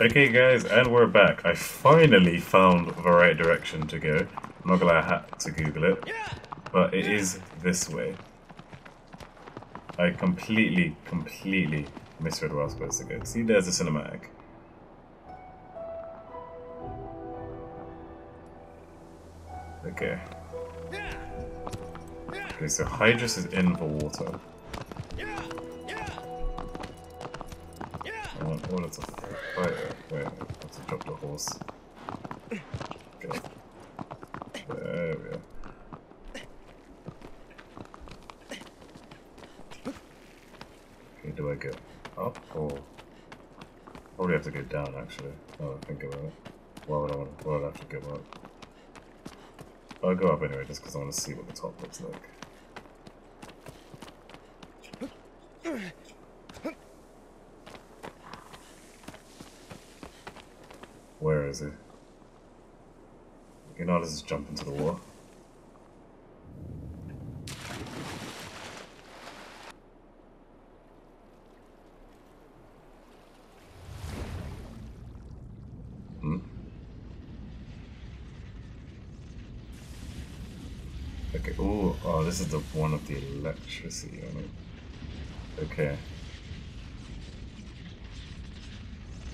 Okay guys, and we're back. I finally found the right direction to go. I'm not gonna had to Google it. But it is this way. I completely, completely misread where I was supposed to go. See, there's a cinematic. Okay. Okay, so Hydrus is in the water. I want order to fight it. Wait, to drop the horse. Go. There we go. Okay, do I go up or probably have to go down actually. Oh, think about it. Why would I want? Why would I have to go up? I'll go up anyway, just because I want to see what the top looks like. Where is it? Okay, now let's just jump into the water. Hmm? Okay, ooh, oh, this is the one of the electricity. Okay.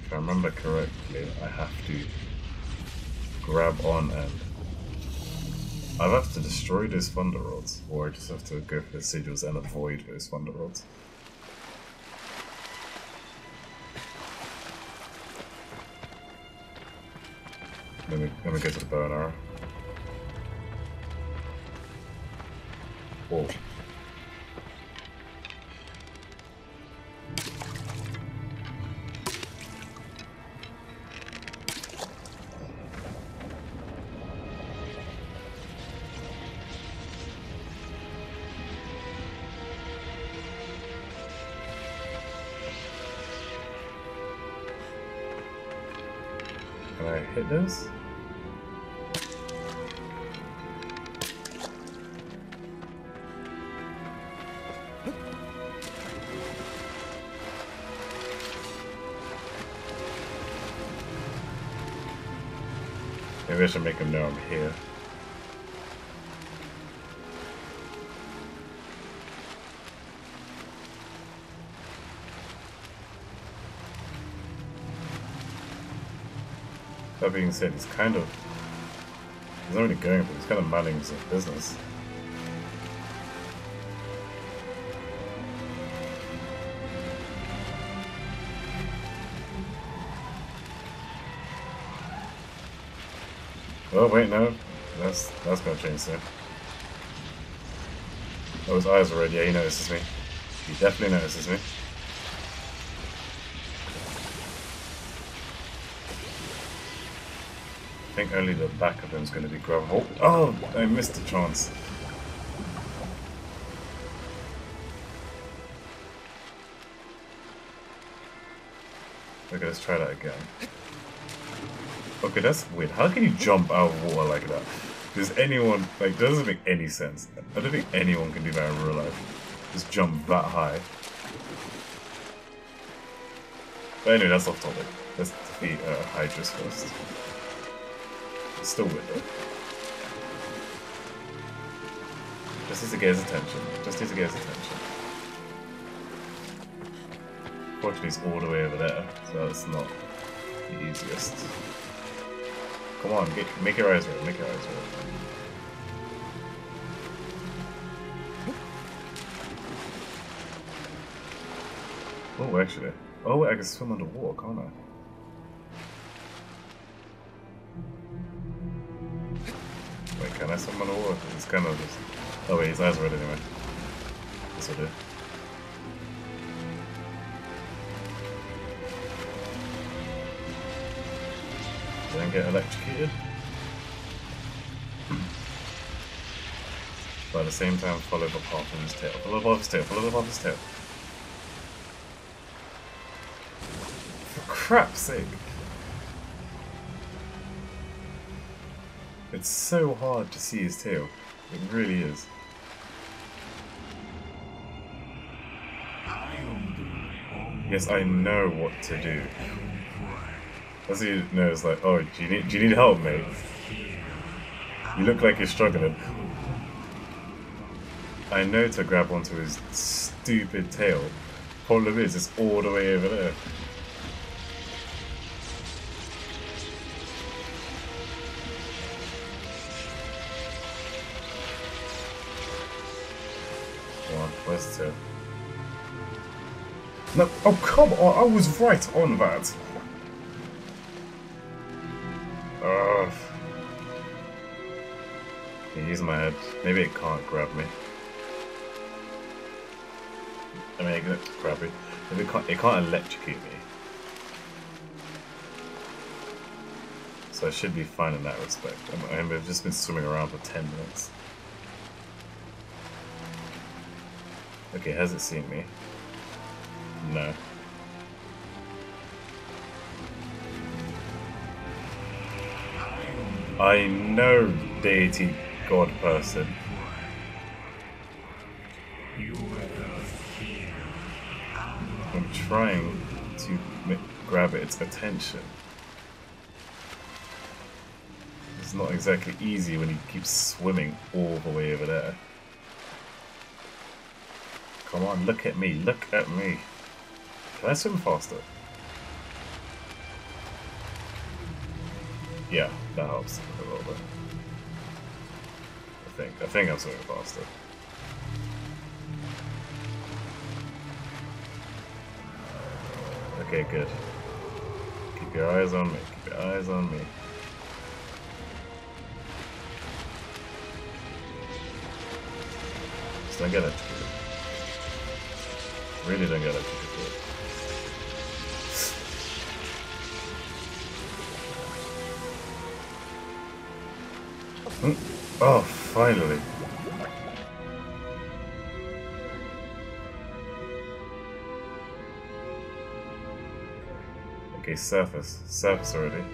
If I remember correctly, I have to grab on and I have to destroy those thunder rods, or I just have to go for the sigils and avoid those thunder rods. Let me let me get to the bow and arrow. Whoa. Hit this? Maybe I should make him know I'm here. That being said, he's kind of... He's not really going, but he's kind of manning his business. Oh wait, no. That's that's gonna change soon. Oh, his eyes are red. Yeah, he notices me. He definitely notices me. Think only the back of him is going to be grabbable. Oh, I missed a chance. Okay, let's try that again. Okay, that's weird. How can you jump out of water like that? Does anyone, like, doesn't make any sense. I don't think anyone can do that in real life. Just jump that high. But anyway, that's off topic. Let's defeat uh, Hydrus first. Still with though. Just needs to get his attention. Just needs to get his attention. Fortunately, he's all the way over there, so it's not the easiest. Come on, get, make your eyes red, make your eyes red. Oh, actually. Oh, I can swim underwater, can't I? Can I swim underwater? It's kind of just... Oh wait, his eyes are red anyway. This will do. Don't get electrocuted. But at the same time, follow the path of his tail. Follow the path of his tail. Follow the path of his tail. For crap's sake. It's so hard to see his tail. It really is. Yes, I know what to do. As he knows, like, oh, do you need do you need help, mate? You look like you're struggling. I know to grab onto his stupid tail. Problem is, it's all the way over there. Tail? No, oh come on, I was right on that. Oh. Ugh. Use my head. Maybe it can't grab me. I mean, it looks crappy. Maybe it can't, it can't electrocute me. So I should be fine in that respect. I mean, I've just been swimming around for 10 minutes. Okay, has it seen me? No. I know, deity god person. I'm trying to grab its attention. It's not exactly easy when he keeps swimming all the way over there. Come on, look at me, look at me. Can I swim faster? Yeah, that helps a little bit. I think. I think I'm swimming faster. Okay, good. Keep your eyes on me. Keep your eyes on me. Just don't get it. Really don't get it. Hmm. Oh, finally. Okay, surface. Surface already.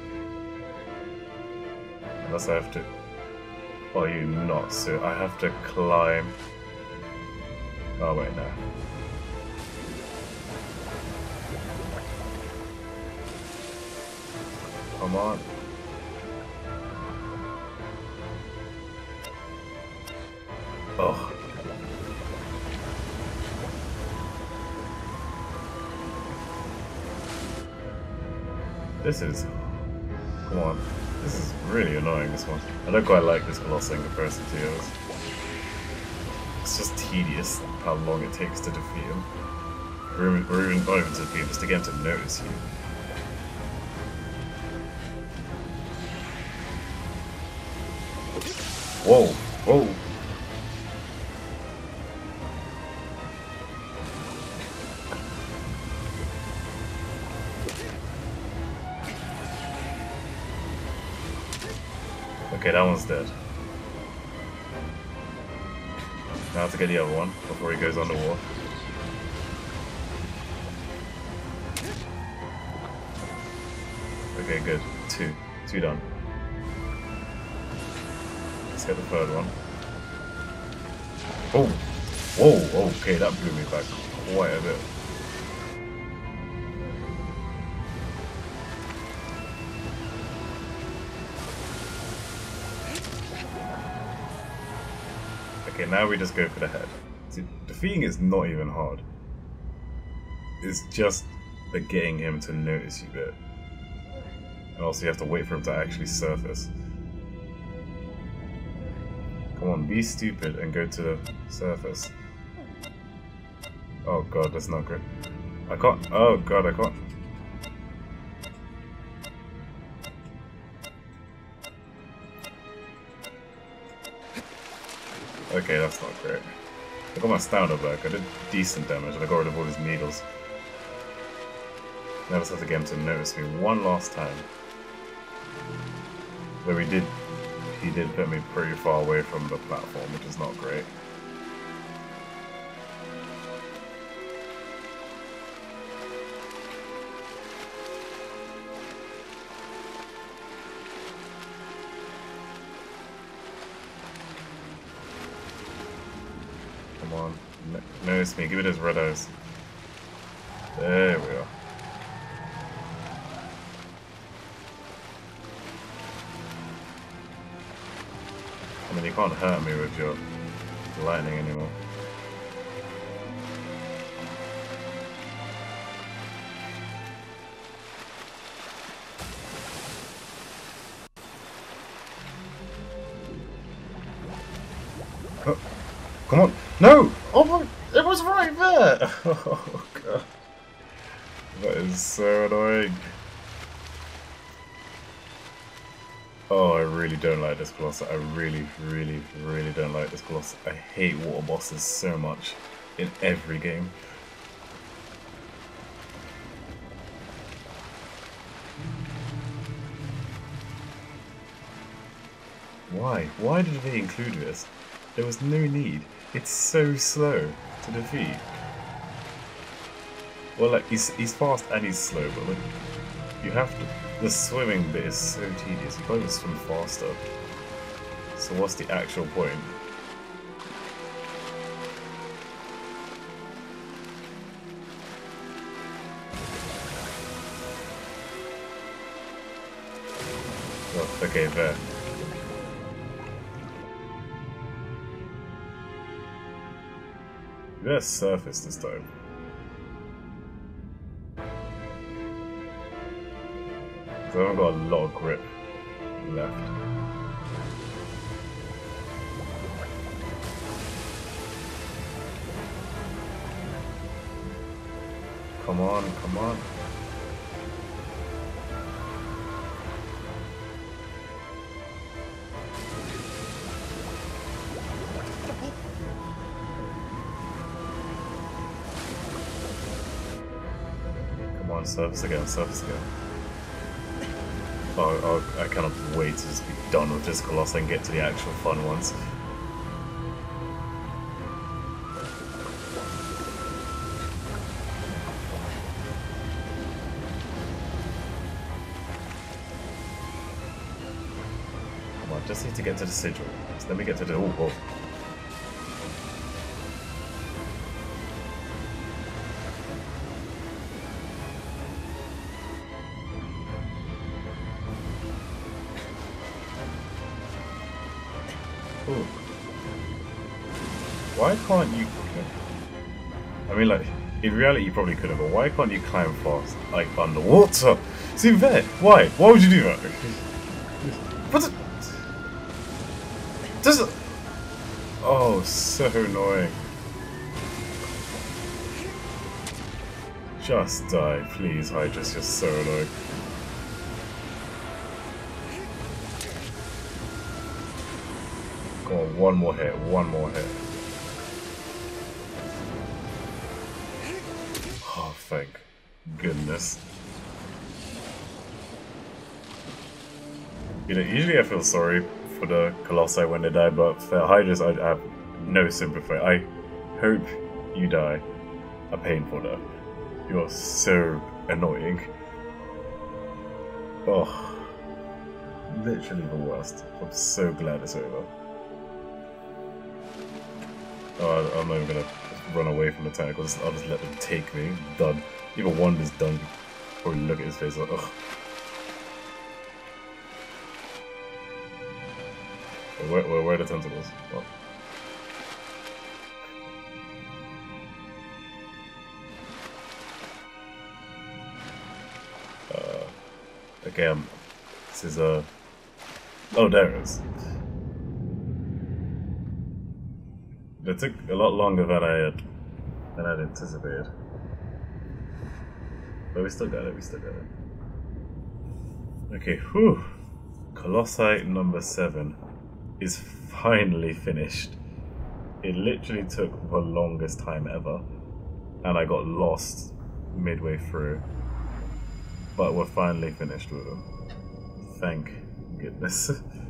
Unless I have to... Are you not, so I have to climb... Oh, wait, no. Come on. Oh. This is... Come on. This is really annoying, this one. I don't quite like this Colossus in comparison to yours. It's just tedious how long it takes to defeat him. Or even, or even not even to defeat him, just to get him to notice you. Whoa! Whoa! Okay, that one's dead. Now to get the other one before he goes underwater. Okay, good. Two. Two done. Let's get the third one. Oh! Whoa! Okay, that blew me back quite a bit. Okay, now we just go for the head. See, defeating is not even hard. It's just the getting him to notice you bit. And also you have to wait for him to actually surface. Come on, be stupid and go to the surface. Oh god, that's not good. I can't- oh god, I can't- Okay, that's not great. I got my stamina back. I did decent damage and I got rid of all these needles. Now I just have to get him to notice me one last time. Though we did, he did put me pretty far away from the platform, which is not great. Come on. Notice me. Give it his red eyes. There You can't hurt me with your lightning anymore. Oh, come on! No! Oh my! It was right there! Oh god. That is so annoying. Oh, I really don't like this Colossus. I really, really, really don't like this Colossus. I hate water bosses so much in every game. Why? Why did they include this? There was no need. It's so slow to defeat. Well, like, he's, he's fast and he's slow, but like, you have to... The swimming bit is so tedious. You can't even swim faster. So what's the actual point? Oh, okay, there. Let's surface this time. I haven't got a lot of grip left. Come on, come on. Come on, surface again, surface again. Oh, oh, I cannot wait to just be done with this Colossus and get to the actual fun ones. Come on, just need to get to the sigil. So let me get to the... Oh, oh. Why can't you... I mean, like, in reality you probably could have, but why can't you climb fast, like, underwater? See, there, why? Why would you do that? Does Oh, so annoying. Just die, please, Hydrus just so annoying. Come on, one more hit, one more hit. Thank goodness. You know, usually I feel sorry for the Colossi when they die, but for Hydrus I have no sympathy. I hope you die a painful death. You're so annoying. Oh, literally the worst. I'm so glad it's over. Oh, I'm not even gonna run away from the tentacles. I'll just let them take me. Done. Even Wanda's done. Probably look at his face like, ugh. Where, where, where are the tentacles? What? Uh, okay, um, this is a... Uh... Oh, there it is. It took a lot longer than I had than I'd anticipated. But we still got it, we still got it. Okay, whew. Colossi number seven is finally finished. It literally took the longest time ever, and I got lost midway through. But we're finally finished with them. Thank goodness.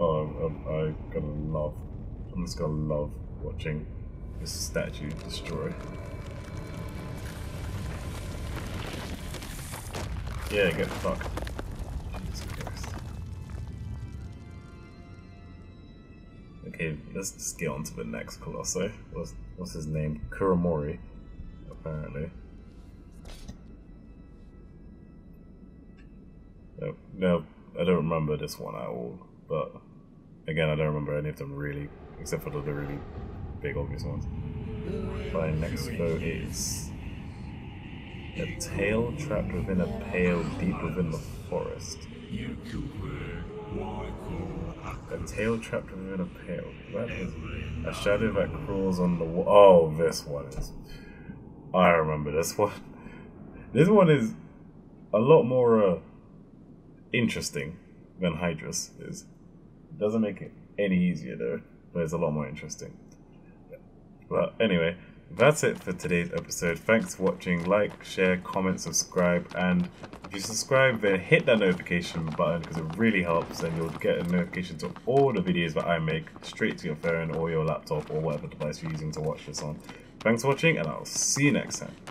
oh, I, I gotta love. I'm just gonna love watching this statue destroy. Yeah, get fucked. Okay, let's just get on to the next Colossi. What's, what's his name? Kuromori, apparently. No, no, I don't remember this one at all. but again, I don't remember any of them really, except for the, really big obvious ones. My next clue is a tail trapped within a pail deep within the forest. A tail trapped within a pail. That is a shadow that crawls on the wall. Oh, this one is. I remember this one. This one is a lot more uh, interesting than Hydrus is. Doesn't make it any easier though, but it's a lot more interesting. But anyway, that's it for today's episode. Thanks for watching. Like, share, comment, subscribe, and if you subscribe, then hit that notification button because it really helps, and you'll get a notification to all the videos that I make straight to your phone or your laptop or whatever device you're using to watch this on. Thanks for watching, and I'll see you next time.